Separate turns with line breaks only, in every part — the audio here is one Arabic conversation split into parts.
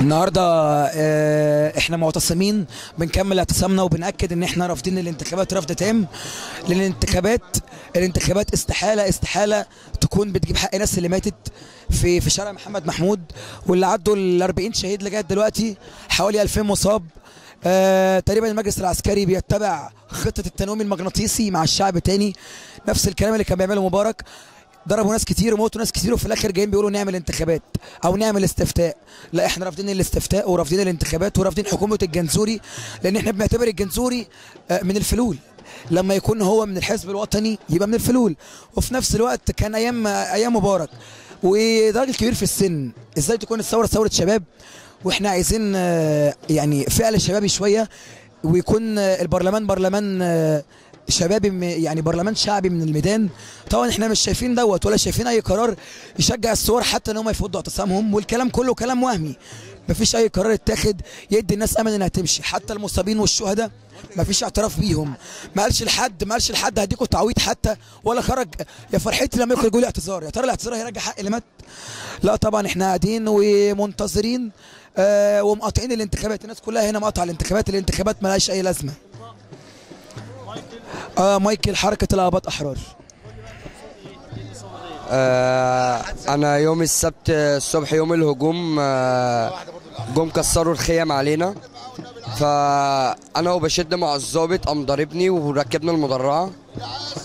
النهارده آه، إحنا معتصمين بنكمل اعتصامنا وبنأكد ان إحنا رافضين الانتخابات رفض تام. لأن الانتخابات الانتخابات استحالة استحالة تكون بتجيب حق الناس اللي ماتت في في شارع محمد محمود واللي عدوا ال 40 شهيد لغاية دلوقتي حوالي 2000 مصاب. آه تقريبا المجلس العسكري بيتبع خطة التنويم المغناطيسي مع الشعب تاني. نفس الكلام اللي كان بيعمله مبارك. ضربوا ناس كتير وموتوا ناس كتير وفي الآخر جايين بيقولوا نعمل انتخابات أو نعمل استفتاء. لا إحنا رافضين الاستفتاء ورافضين الانتخابات ورافضين حكومة الجنزوري لأن إحنا بنعتبر الجنزوري آه، من الفلول. لما يكون هو من الحزب الوطني يبقى من الفلول. وفي نفس الوقت كان أيام أيام مبارك. وده راجل كبير في السن إزاي تكون الثورة ثورة شباب؟ وإحنا عايزين آه، يعني فعل شبابي شوية ويكون آه، البرلمان برلمان شبابي م- يعني برلمان شعبي من الميدان. طبعا إحنا مش شايفين دوت ولا شايفين أي قرار يشجع الثوار حتى إن هم يفضوا اعتصامهم. والكلام كله كلام وهمي. مفيش أي قرار اتاخد يدي الناس أمل إنها تمشي. حتى المصابين والشهداء مفيش اعتراف بيهم. ما قالش لحد ما قالش لحد هديكوا تعويض حتى ولا خرج. يا فرحتي لما يخرجوا لي اعتذار. يا ترى الاعتذار هيرجع حق اللي مات؟ لا طبعا إحنا قاعدين ومنتظرين آه ومقاطعين الانتخابات. الناس كلها هنا مقاطعة الانتخابات. الانتخابات ملهاش أي لازمة. آه مايكل حركة الأباط أحرار.
آه، أنا يوم السبت الصبح يوم الهجوم آه، جم كسروا الخيم علينا. فأنا وبشد مع الضابط قام ضاربني وركبنا المدرعة.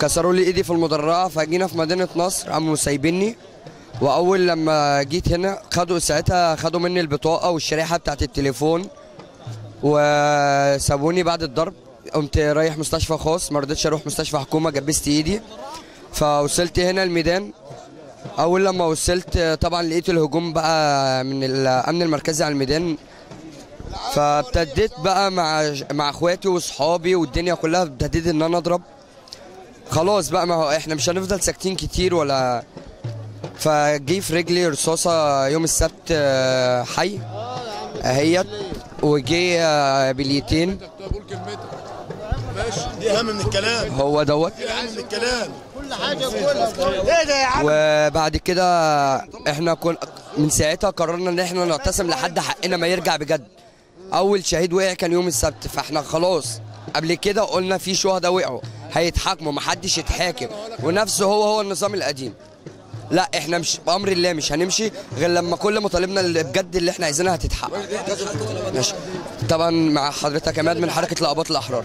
كسروا لي إيدي في المدرعة فجينا في مدينة نصر قاموا سايبيني. وأول لما جيت هنا خدوا ساعتها خدوا مني البطاقة والشريحة بتاعت التليفون وسابوني بعد الضرب. قمت رايح مستشفى خاص ما رضيتش أروح مستشفى حكومة جبست إيدي. فوصلت هنا الميدان. أول لما وصلت طبعا لقيت الهجوم بقى من الأمن المركزي على الميدان. فابتديت بقى مع مع أخواتي وأصحابي والدنيا كلها ابتديت إن أنا أضرب. خلاص بقى ما هو إحنا مش هنفضل ساكتين كتير ولا فجي في رجلي رصاصة يوم السبت آه، حي. اهيت وجي آه، بليتين.
ماشي. دي أهم من الكلام.
هو دوت.
دي أهم من الكلام.
وبعد كده إحنا كن من ساعتها قررنا إن إحنا نعتصم لحد حقنا ما يرجع بجد. أول شهيد وقع كان يوم السبت فإحنا خلاص. قبل كده قلنا في شهداء وقعوا. هيتحاكموا محدش يتحاكم. ونفسه هو هو النظام القديم. لا إحنا مش بأمر الله مش هنمشي غير لما كل مطالبنا اللي بجد اللي إحنا عايزينها هتتحقق ماشي. طبعا مع حضرتك عماد من حركة الاباط الأحرار.